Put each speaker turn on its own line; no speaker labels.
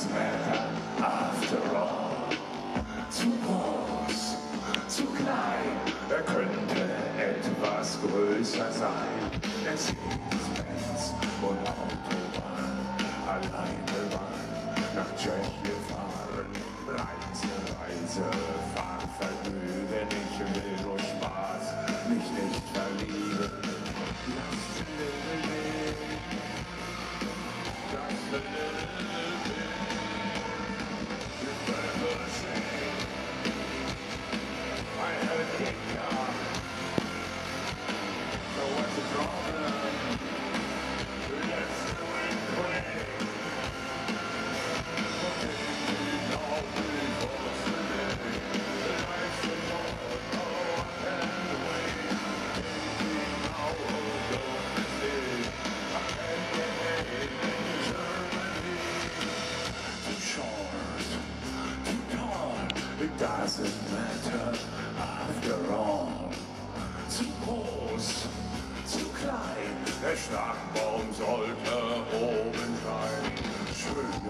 does matter after all. Zu groß, zu klein, er könnte etwas größer sein. Es Benz und Autobahn, alleine waren nach Tschechien fahren. doesn't matter after all. Zu groß, zu klein, der Schlagbaum sollte oben sein. Schön